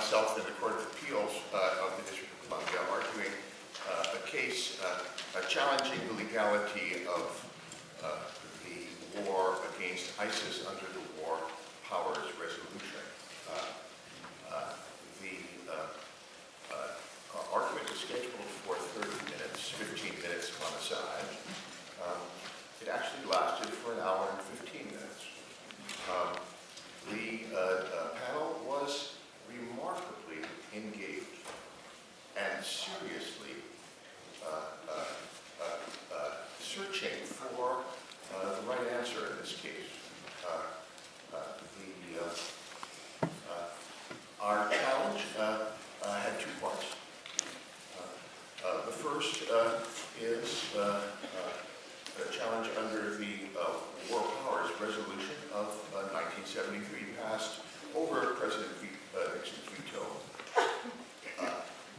myself in the Court of Appeals uh, of the District of Columbia arguing uh, a case uh, challenging the legality of uh, the war against ISIS under the War Powers Resolution. Uh, The argument is scheduled for 30 minutes, 15 minutes on the side. Um, It actually lasted for an hour and 15 minutes. Um, The uh, uh, panel was remarkably engaged and seriously uh, uh, uh, uh, searching for uh, the right answer in this case. Uh, uh, The, uh, uh our challenge uh, uh, had two parts. The first is a challenge under the War Powers Resolution of uh, 1973 passed over President Nixon's veto.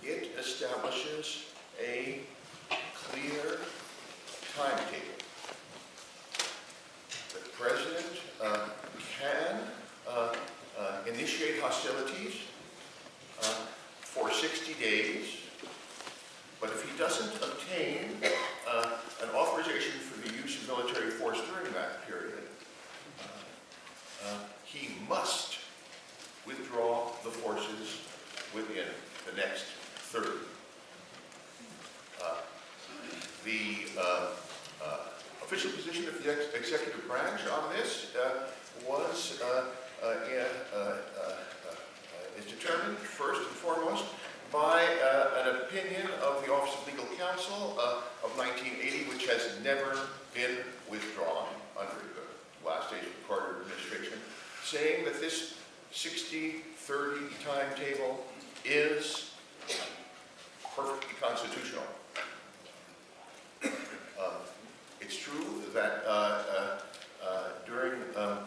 It establishes a clear timetable. President uh, can uh, initiate hostilities uh, for 60 days, but if he doesn't obtain uh, an authorization for the use of military force during that period, uh, he must withdraw the forces within the next 30. Uh, The uh, uh, official position of the ex- executive branch on this uh, was, uh, uh, is determined first and foremost by an opinion of the Office of Legal Counsel of 1980, which has never been withdrawn under the last days of the Carter administration, saying that this 60-30 timetable is perfectly constitutional. Um, It's true that uh, uh, uh, during um,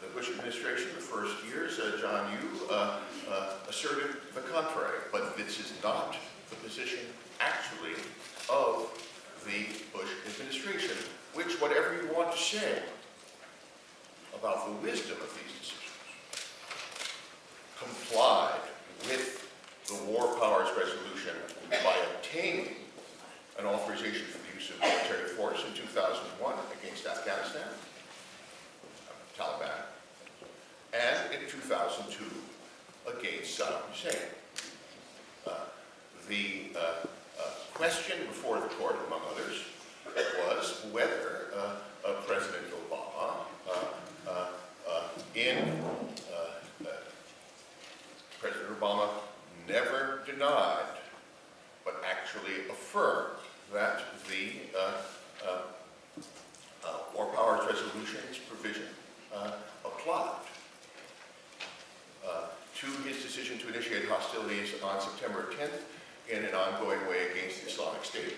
the Bush administration, the first years, John Yoo asserted the contrary, but this is not the position actually of the Bush administration, which, whatever you want to say about the wisdom of these decisions, complied with the War Powers Resolution by obtaining an authorization use of military force in 2001 against Afghanistan, Taliban, and in 2002 against Saddam Hussein. Uh, The uh, uh, question before the court, among others, was whether uh, uh, President Obama, in President Obama never denied, but actually affirmed that the uh, uh, uh, War Powers Resolution's provision uh, applied to his decision to initiate hostilities on September 10th in an ongoing way against the Islamic State.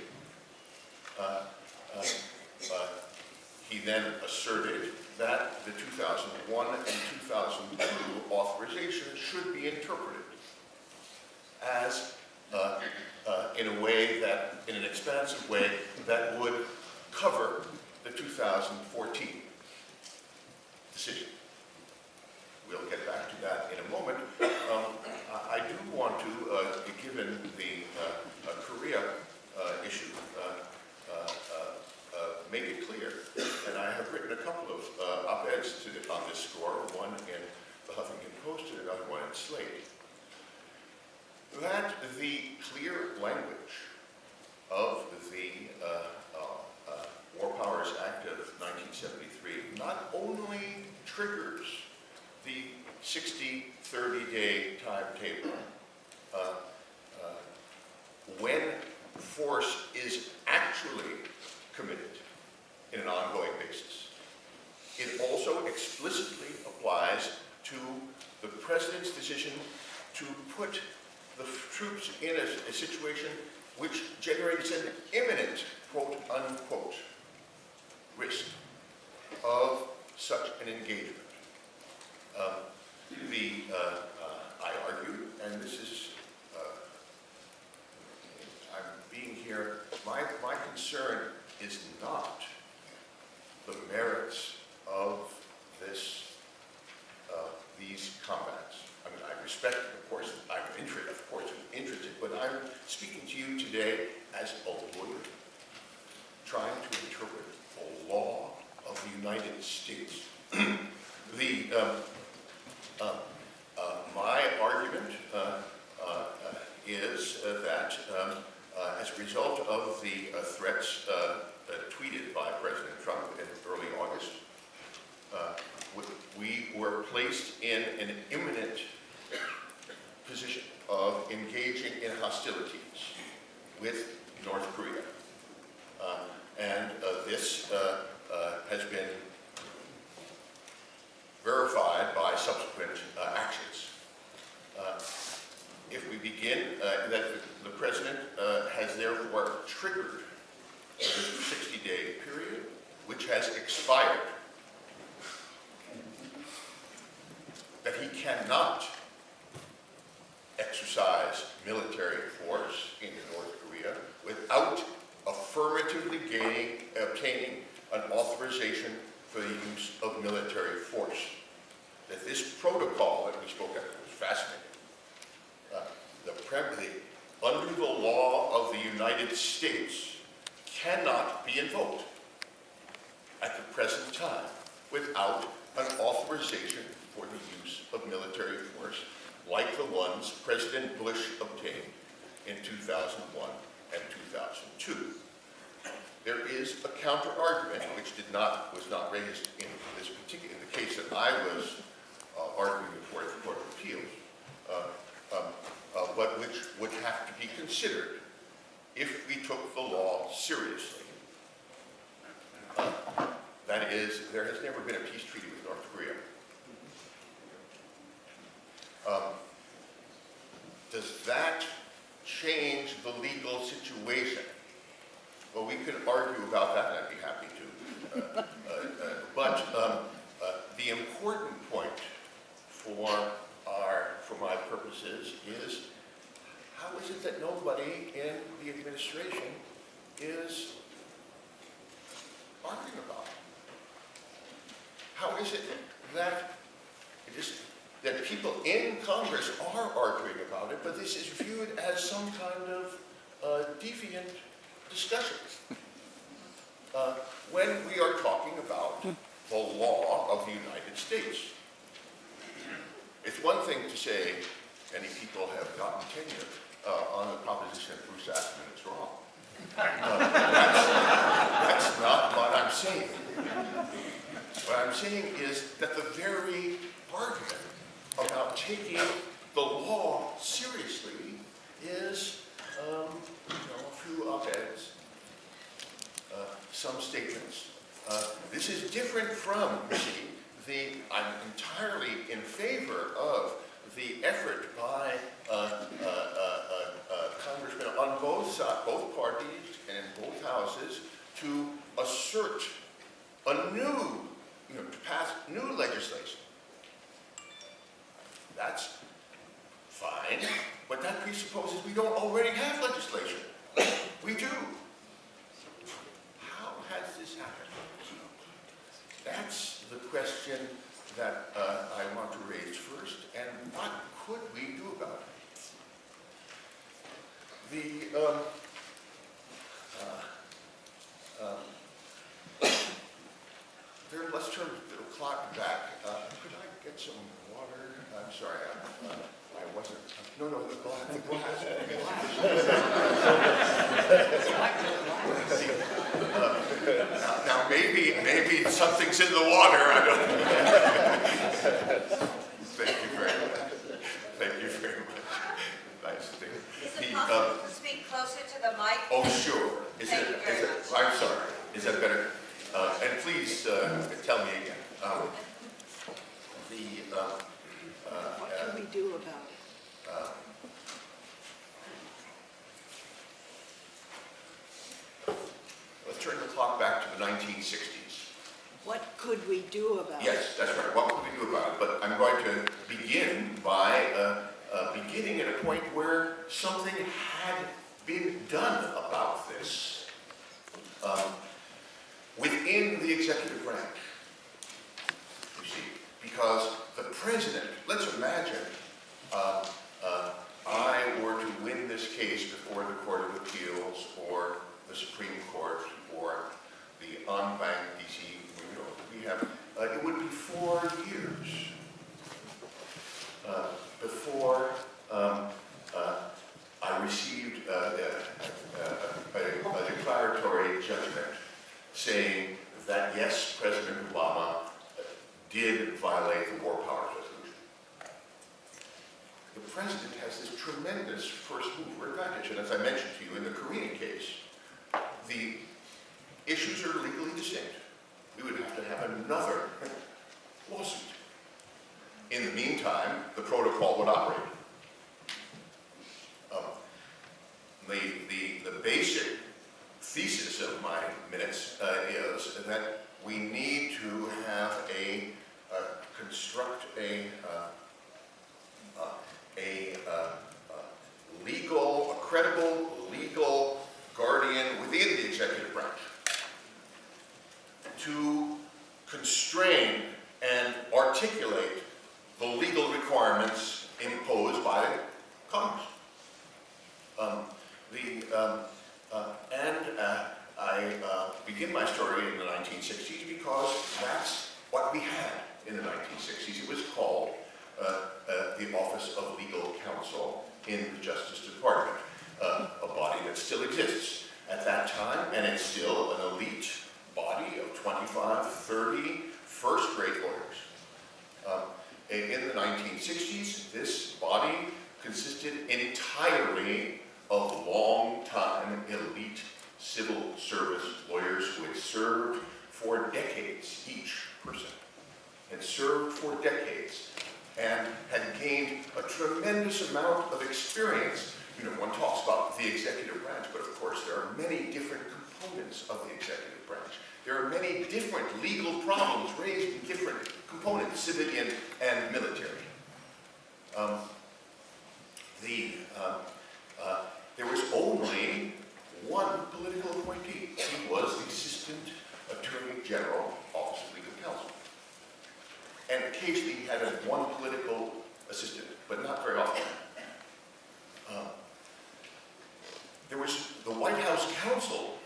He then asserted that the 2001 and 2002 authorization should be interpreted as, uh, uh, in a way that, in an expansive way, that would cover the 2014 decision. We'll get back to that in a moment. Um, I do want to, uh, given the uh, uh, Korea uh, issue, uh, make it clear, and I have written a couple of op-eds on this score, one in the Huffington Post and another one in Slate, that the clear language of the uh, uh, uh, War Powers Act of 1973 not only triggers the 60, 30-day timetable, uh, uh, when force is actually committed in an ongoing basis. It also explicitly applies to the president's decision to put the troops in a, a situation which generates an imminent, quote unquote, risk of such an engagement. Um, the, uh, uh, I argue, and this is, uh, I'm being here, my, my concern is not the merits of this, uh, these combats. Respect, of course, I'm interested, of course, I'm interested, but I'm speaking to you today as a lawyer, trying to interpret the law of the United States. The, um, uh, uh, my argument uh, uh, uh, is uh, that um, uh, as a result of the uh, threats uh, uh, tweeted by President Trump in early August, uh, we- we were placed in an imminent position of engaging in hostilities with North Korea. Uh, And uh, this uh, uh, has been verified by subsequent uh, actions. Uh, If we begin, uh, that the president uh, has therefore triggered a 60-day period, which has expired, that he cannot exercise military force in North Korea without affirmatively gaining, obtaining an authorization for the use of military force. That this protocol that we spoke of was fascinating. Uh, The, the, under the law of the United States cannot be invoked at the present time without an authorization for the use of military force like the ones President Bush obtained in 2001 and 2002. There is a counter-argument which did not, was not raised in this particular, in the case that I was uh, arguing before the Court of Appeals, uh, um, uh, but which would have to be considered if we took the law seriously. That is, there has never been a peace treaty with North Korea. Um, Does that change the legal situation? Well, we could argue about that, and I'd be happy to. Uh, uh, uh, But um, uh, the important point for our, for my purposes, is how is it that nobody in the administration is arguing about it? How is it that it is, that people in Congress are arguing about it, but this is viewed as some kind of uh, deviant discussion? Uh, When we are talking about the law of the United States. It's one thing to say many people have gotten tenure uh, on the proposition that Bruce Ackerman is wrong. Uh, That's that's not what I'm saying. What I'm saying is that the very argument about taking the law seriously is, um, you know, a few op-eds, uh, some statements. Uh, This is different from, see, the, I'm entirely in favor of the effort by uh, uh, uh, uh, congressmen on both sides, both parties and in both houses to assert a new, you know, to pass new legislation. That's fine, but that presupposes we don't already have legislation. We do. How has this happened? That's the question that uh, I want to raise first, and what could we do about it? The, um, uh, um, there, let's turn the clock back. Uh, Could I get some? I'm sorry, I uh, I wasn't, no, no, the glass, the glass. Now, now, maybe, maybe something's in the water, I don't. Thank you very much. Thank you very much. Nice thing. Is The, it uh, to speak closer to the mic? Oh, sure. Is Thank it- you very is it- much. I'm sorry. Is that better? Uh, And please uh, tell me again. um, The, uh, What can we do about it? let's turn the clock back to the 1960s. What could we do about it? Yes, that's right. What could we do about it? But I'm going to begin by uh, uh, beginning at a point where something had been done about this um, within the executive branch. Because the president, let's imagine uh, uh, I were to win this case before the Court of Appeals or the Supreme Court or the en banc DC, you know, we have, uh, it would be four years uh, before um, uh, I received uh, a, a, a declaratory judgment saying that yes, President Obama did violate the War Powers Resolution. The president has this tremendous first mover advantage, and as I mentioned to you in the Korean case, the issues are legally distinct. We would have to have another lawsuit. In the meantime, the would operate. Um, the, the, the basic thesis of my minutes uh, is that we need to have a, uh, construct a, uh, uh, a uh, uh, legal, a credible legal guardian within the executive branch to constrain and articulate the legal requirements imposed by Congress. Um, the, um, uh, and uh, I uh, begin my story in the 1960s because that's what we had in the 1960s. It was called uh, uh, the Office of Legal Counsel in the Justice Department, uh, a body that still exists at that time, and it's still an elite body of 25, 30 first-rate lawyers. Um, in the 1960s, this body consisted entirely of long-time elite civil service lawyers who had served for decades, each person, had served for decades and had gained a tremendous amount of experience. You know, one talks about the executive branch, but of course there are many different components of the executive branch. There are many different legal problems raised in different components, civilian and military. Um, the, uh, uh, there was only one political appointee. He was the Assistant Attorney General, Office of Legal Counsel. And occasionally he had one but not very often. Uh, there was the White House counsel.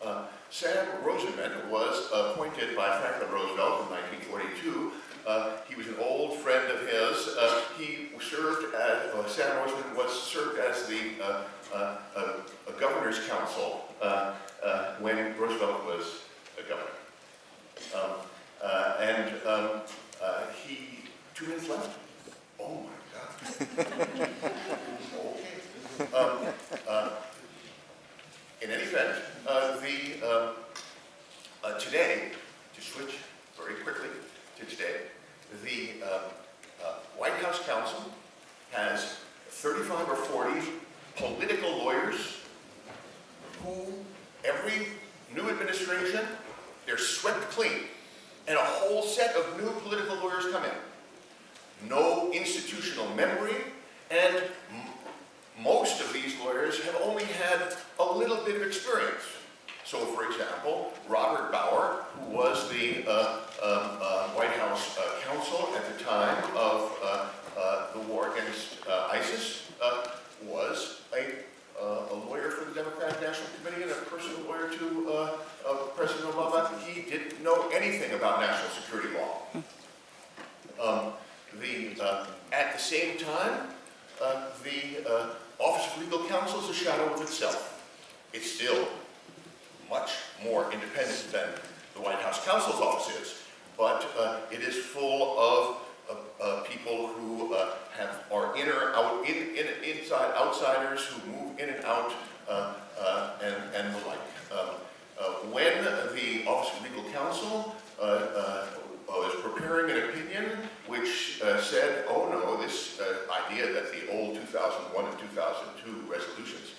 Uh, Sam Rosenman was appointed by Franklin Roosevelt in 1942. Uh, he was an old friend of his. Uh, he served as, uh, Sam Rosenman was served as the uh, governor's council uh, when Roosevelt was a governor. Um, and um, he, two minutes left? Oh my God. okay. Um, uh, in any event, uh, the, uh, uh, today, to switch very quickly to today, the uh, uh, White House Counsel has 35 or 40 political lawyers who, every new administration, they're swept clean, and a whole set of new political lawyers come in. No institutional memory, and most of these lawyers have only had a little bit of experience. So, for example, Robert Bauer, who was the uh, um, uh, White House uh, counsel at the time of uh, uh, the war against uh, ISIS, was a, a, lawyer for the Democratic National Committee and a personal lawyer to President Obama. He didn't know anything about national security law. Um, the, at the same time, the Office of Legal Counsel is a shadow of itself. It's still much more independent than the White House office is, but uh, it is full of uh, uh, people who uh, have are inner, out, in, in, inside outsiders who move in and out uh, and, and the like. Um, when the Office of Legal Counsel was preparing an opinion which said, oh no, this idea that the old 2001 and 2002 resolutions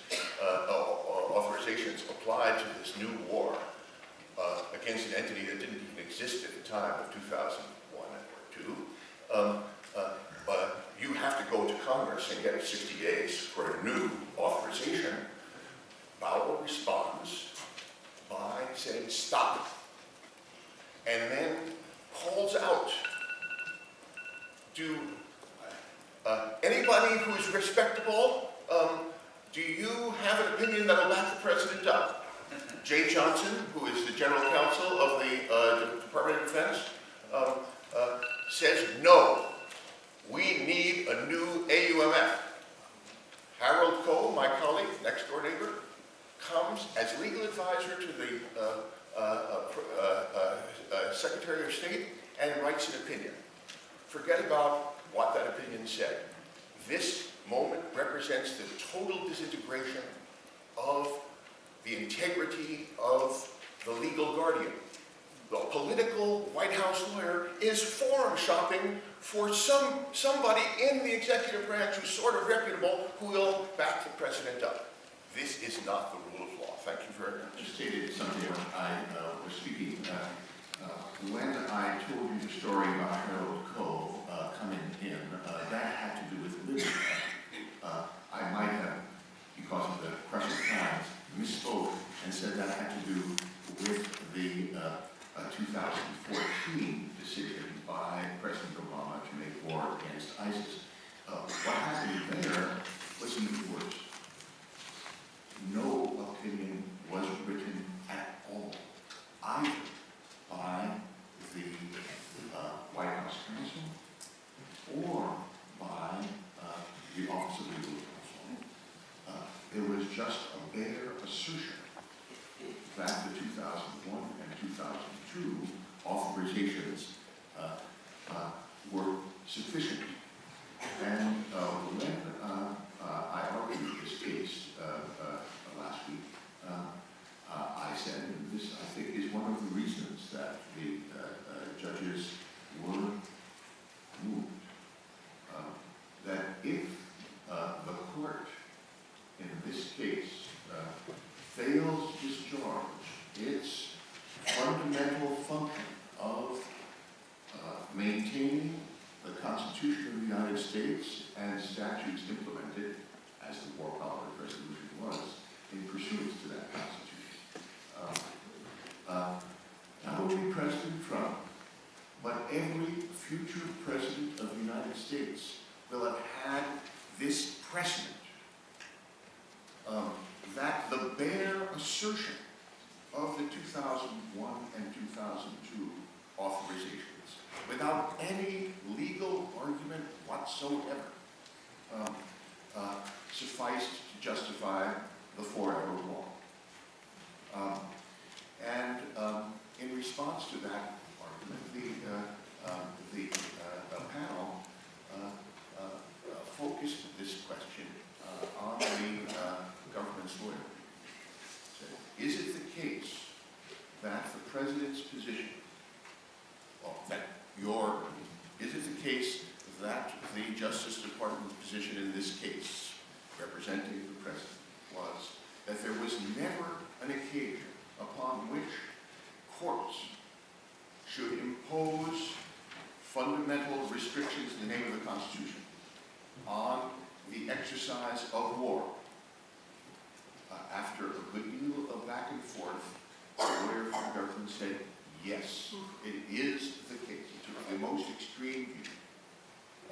authorizations applied to this new war uh, an entity that didn't even exist at the time of 2001 or 2, um, uh, uh, you have to go to Congress and get 60 days for a new authorization. Bauer responds by saying stop, and then calls out do uh, anybody who is respectable, um, do you have an opinion that will back the president up? Jeh Johnson, who is the general counsel of the uh, Department of Defense, um, uh, says no. We need a new AUMF. Harold Koh, my colleague, next door neighbor, comes as legal advisor to the uh, uh, uh, Secretary of State and writes an opinion. Forget about what that opinion said. This moment represents the total disintegration of the integrity of the legal guardian. The political White House lawyer is forum shopping for some, somebody in the executive branch who's sort of reputable who will back the president up. This is not the rule of law. Thank you very much. just stated something when I uh, was speaking. Uh, uh, When I told you the story about Harold Koh uh, coming in, uh, that had to do with Libya. Uh, I might have, because of the press of times, misspoke and said that had to do with the uh, uh, 2014 decision by President Obama to make war against ISIS. Uh, What happened there was even worse no opinion was written at all, either by the uh, White House counsel or by uh, the Office of Legal Counsel. Uh, It was just a bare assertion that the 2001 and 2002 authorizations uh, uh, were sufficient. And uh, when uh, uh, I argued this case uh, uh, last week, uh, uh, I said, and this I think is one of the reasons that the uh, uh, judges were moved, uh, that if uh, the court in this case uh, fails to discharge its fundamental function of uh, maintaining the Constitution of the United States and statutes implemented, as the War Powers Resolution was, in pursuance to that. Uh, uh, Not only President Trump, but every future President of the United States will have had this precedent um, that the bare assertion of the 2001 and 2002 authorizations, without any legal argument whatsoever, um, uh, sufficed to justify the forever law. Um, And um, in response to that argument, the, uh, um, the uh, uh, panel uh, uh, uh, focused this question uh, on the uh, government's lawyer. Said, Is it the case that the president's position, well, that your, is it the case that the Justice Department's position in this case, representing the president, was that there was never an occasion upon which courts should impose fundamental restrictions in the name of the Constitution on the exercise of war. Uh, After a good deal of back and forth, the lawyer from the government said, yes, it is the case. He took the most extreme view.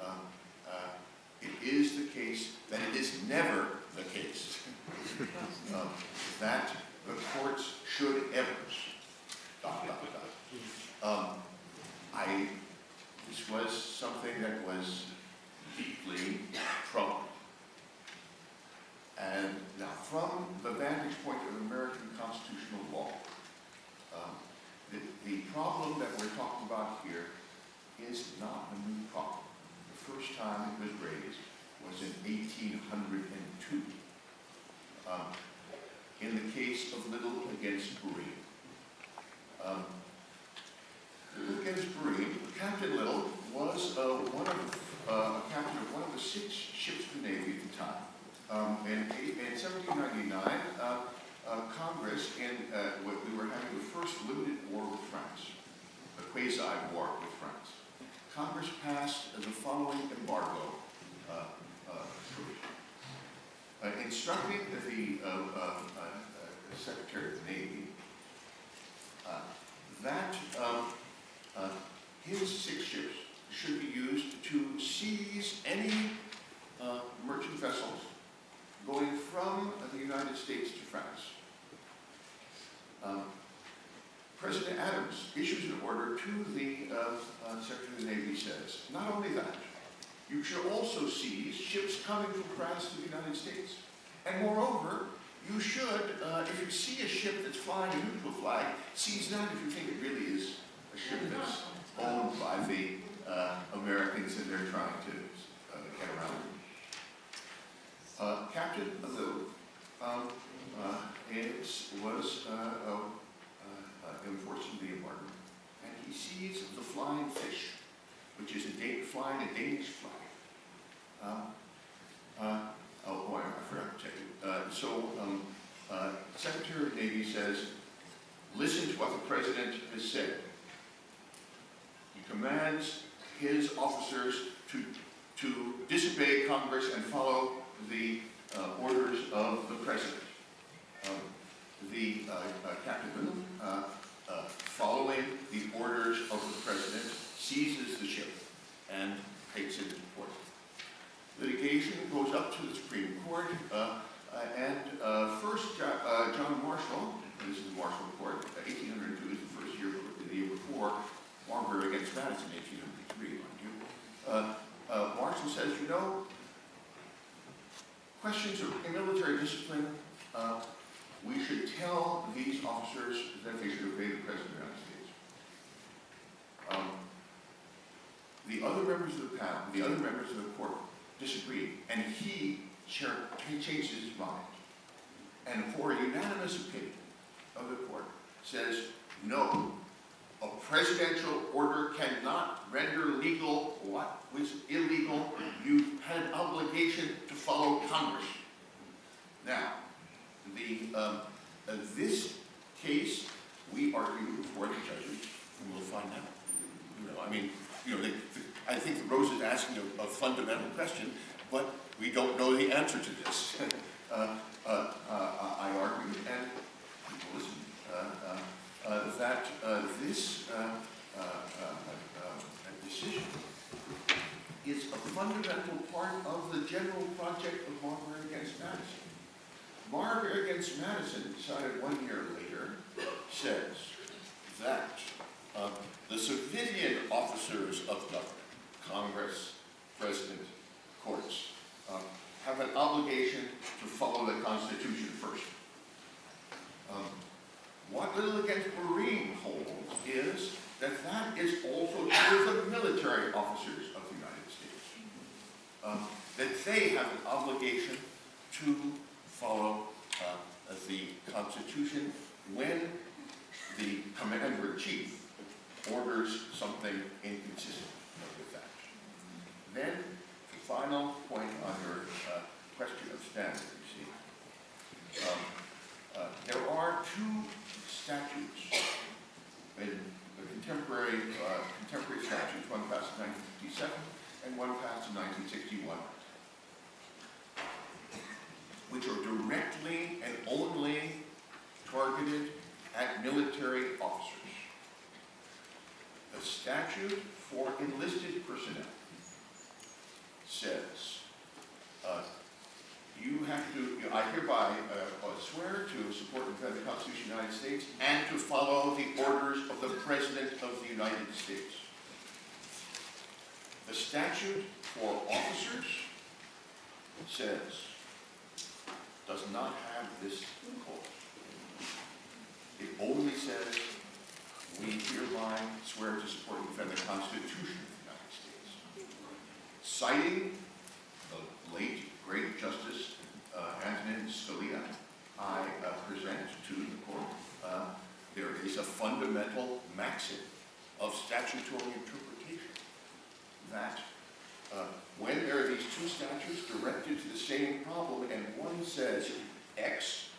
Um, uh, It is the case that it is never the case um, that the courts should ever, dot, dot, dot. Um, I, this was something that was deeply. And now, from the vantage point of American constitutional law, um, the, the problem that we're talking about here is not a new problem. The first time it was raised was in 1802, um, in the case of Little against Barreme. Um, Little against Barreme, Captain Little was uh, one of, uh, a captain of one of the six ships of the Navy at the time. Um, in, in 1799, uh, uh, Congress, in, uh, we we were having the first limited war with France, a quasi-war with France. Congress passed the following embargo uh, uh, provision. Instructing the Secretary of the Navy that um, his six ships should be used to seize any uh, merchant vessels going from the United States to France. Um, President Adams issues an order to the uh, uh, Secretary of the Navy says, not only that, you should also seize ships coming from France to the United States. And moreover, you should, uh, if you see a ship that's flying a neutral flag, seize that if you think it really is a ship that's owned by the uh, Americans and they're trying to uh, get around. Uh, Captain Lou um, uh, is, was enforcing the embargo, and he sees the flying fish, which is a da- flying a Danish flag. Um, uh, oh, boy, I forgot to tell you. Uh, so, um, Secretary of Navy says, listen to what the President has said. He commands his officers to, to disobey Congress and follow the uh, orders of the President. Um, the uh, uh, Captain uh, following the orders of the President, seizes the ship and takes it into port. Litigation goes up to the Supreme Court, and first, Jo- John Marshall, this is the Marshall Court, uh, 1802 is the first year, of the year before, Marbury against Madison, 1803, mind you. Uh, uh, Marshall says, you know, questions of military discipline, uh, we should tell these officers that they should obey the President of the United States. Um, the other members of the panel, the other members of the court disagreed, and he, he changed his mind. And for a unanimous opinion of the court, says, no, a presidential order cannot render legal what was illegal. You had an obligation to follow Congress. Now, the, um, uh, this case, we argue before the judges, and we'll find out. You know, I mean, you know, they, I think the Rose is asking a, a fundamental question, but we don't know the answer to this. uh, uh, uh, I argue, and people listen, uh, uh, uh, that uh, this uh, uh, decision is a fundamental part of the general project of Marbury against Madison. Marbury against Madison, decided one year later, says that uh, the civilian officers of government, Congress, President, courts, uh, have an obligation to follow the Constitution first. Um, what Little against Barreme holds is that that is also true of the military officers of the United States. Um, that they have an obligation to follow uh, the Constitution when the commander-in-chief orders something inconsistent with that. Then, the final point on your uh, question of standard, you see. Um, uh, There are two statutes in the contemporary, uh, contemporary statutes, one passed in 1957 and one passed in 1961, which are directly and only targeted at military officers. The statute for enlisted personnel says, uh, you have to, I hereby uh, swear to support and defend the Constitution of the United States and to follow the orders of the President of the United States. The statute for officers says, does not have this clause. It only says, we hereby swear to support and defend the Constitution of the United States. Citing the late, great Justice uh, Antonin Scalia, I uh, present to the court, uh, there is a fundamental maxim of statutory interpretation that uh, when there are these two statutes directed to the same problem, and one says X,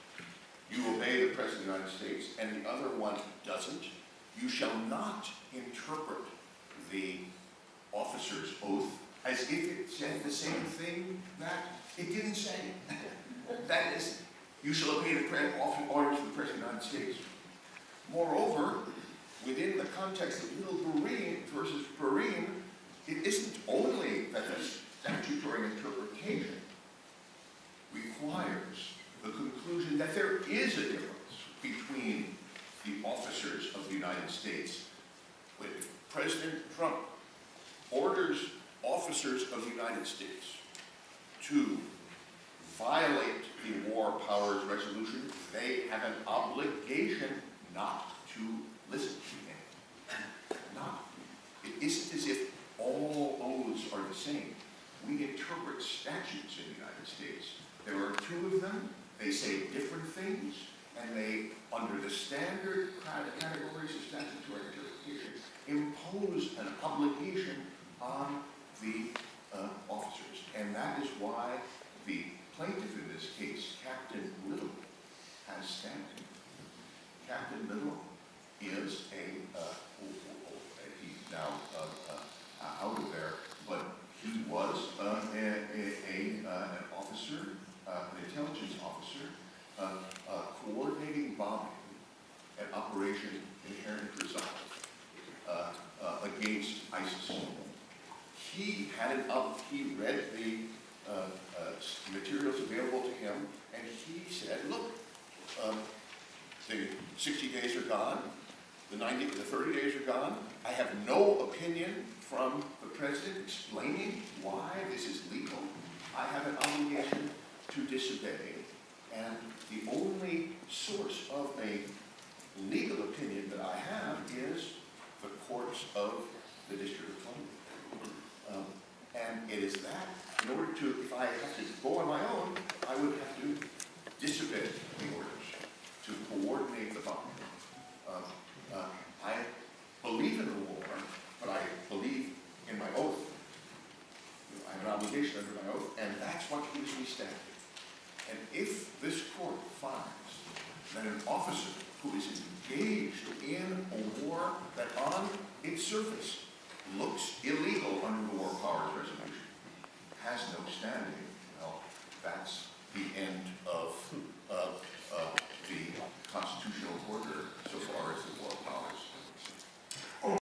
you obey the President of the United States, and the other one doesn't, you shall not interpret the officer's oath as if it said the same thing that it didn't say. That is, you shall obey the orders the President of the United States. Moreover, within the context of Little Marine versus Marine, it isn't only that the statutory interpretation requires the conclusion that there is a difference between the officers of the United States. When President Trump orders officers of the United States to violate the War Powers Resolution, they have an obligation not to listen to them. Not. It isn't as if all oaths are the same. We interpret statutes in the United States. There are two of them, they say different things, and they, under the standard categories of statutory interpretation, impose an obligation on the uh, officers. And that is why the plaintiff in this case, Captain Little, has standing. Captain Little is a, uh, he's now uh, uh, out of there, but he was uh, a, a, a, uh, an officer, an intelligence officer, coordinating bombing at Operation Inherent Resolve uh, uh, against ISIS. He had it up, he read the uh, uh, materials available to him, and he said, look, um, the 60 days are gone, the 90, the 30 days are gone. I have no opinion from the president explaining why this is legal. I have an obligation to disobey. And the only source of a legal opinion that I have is the courts of the District of Columbia. Um, And it is that, in order to, if I have to go on my own, I would have to disobey the orders, to coordinate the bombing. Um, uh, I believe in the war, but I believe in my oath. I have an obligation under my oath, and that's what keeps me standing. And if this court finds that an officer who is engaged in a war that on its surface looks illegal under the War Powers Resolution, has no standing. Well, that's the end of, of the constitutional order so far as the War Powers